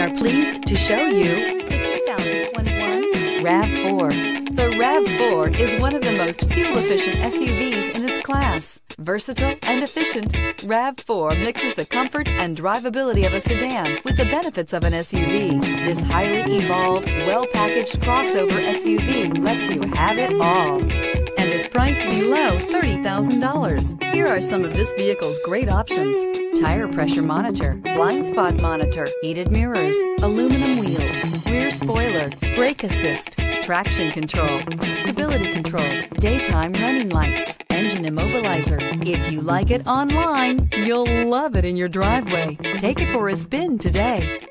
are pleased to show you the 2021 RAV4. The RAV4 is one of the most fuel-efficient SUVs in its class. Versatile and efficient, RAV4 mixes the comfort and drivability of a sedan with the benefits of an SUV. This highly evolved, well-packaged crossover SUV lets you have it all and is priced below $30,000. Here are some of this vehicle's great options. Tire pressure monitor, blind spot monitor, heated mirrors, aluminum wheels, rear spoiler, brake assist, traction control, stability control, daytime running lights, engine immobilizer. If you like it online, you'll love it in your driveway. Take it for a spin today.